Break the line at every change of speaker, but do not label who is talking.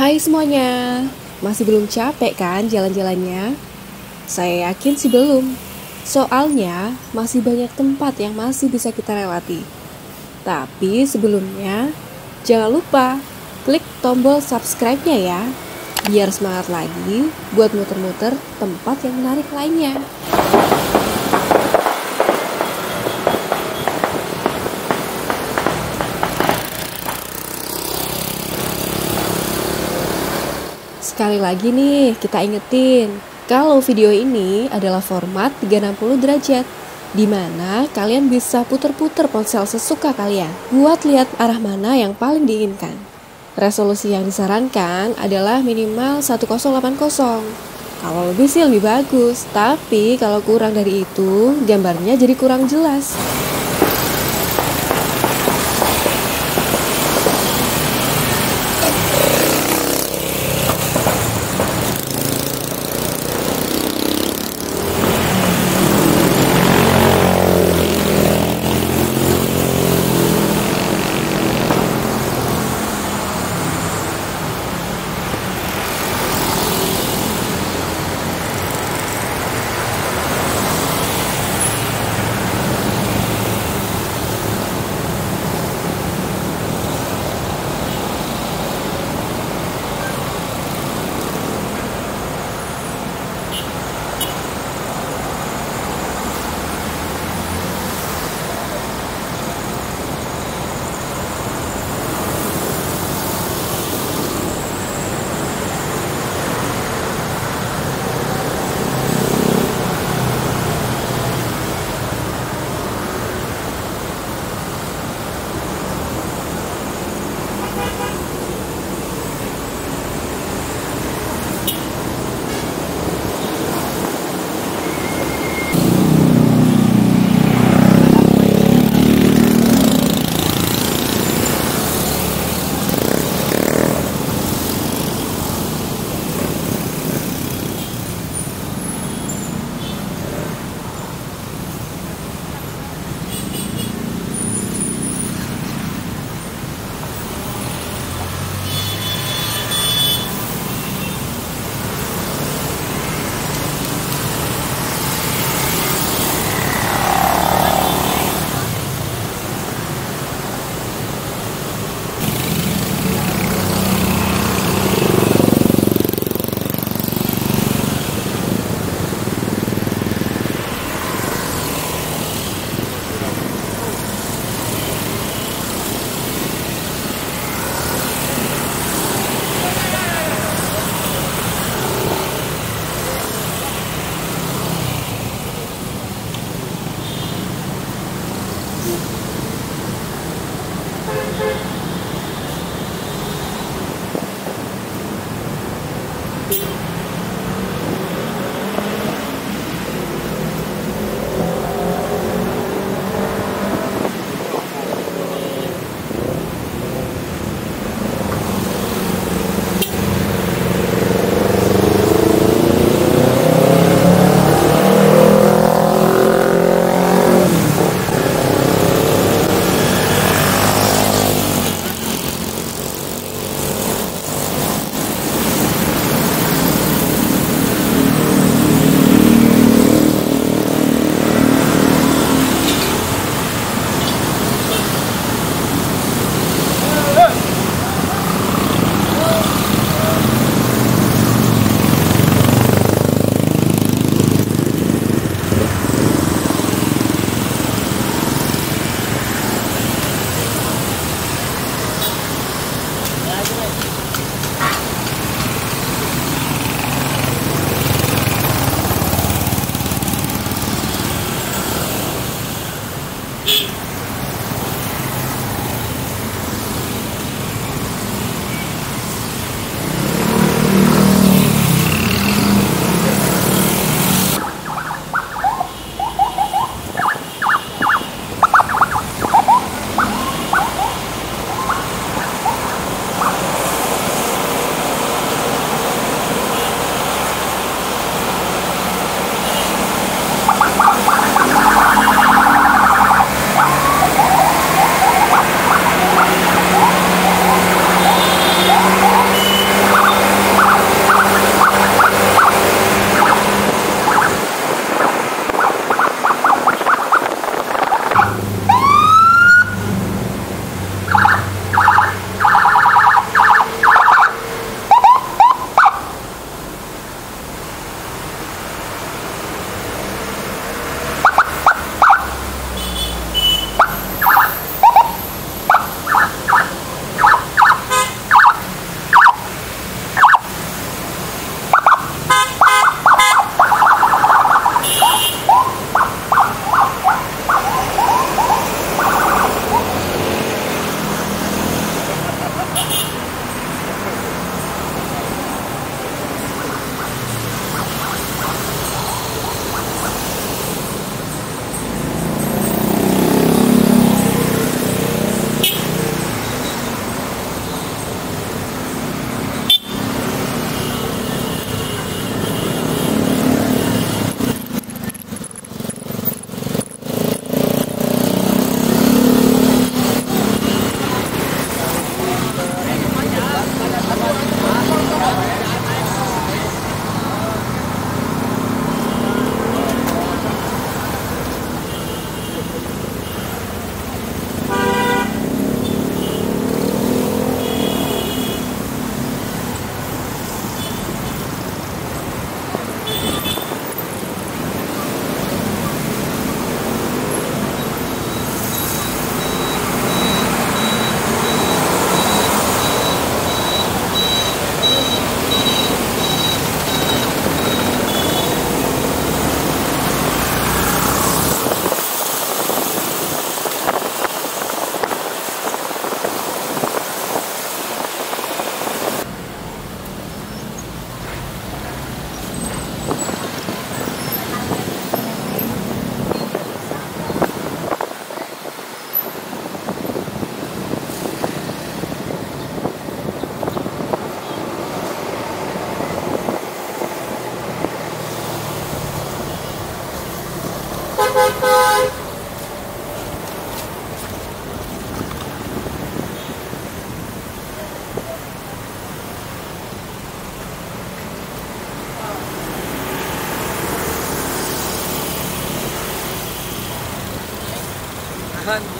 Hai semuanya, masih belum capek kan jalan-jalannya? Saya yakin sih belum. Soalnya masih banyak tempat yang masih bisa kita lewati. Tapi sebelumnya, jangan lupa klik tombol subscribe-nya ya. Biar semangat lagi buat muter-muter tempat yang menarik lainnya. Sekali lagi nih, kita ingetin, kalau video ini adalah format 360 derajat, di mana kalian bisa puter-puter ponsel sesuka kalian buat lihat arah mana yang paling diinginkan. Resolusi yang disarankan adalah minimal 1080. Kalau lebih sih lebih bagus, tapi kalau kurang dari itu, gambarnya jadi kurang jelas.
Tahan, buat.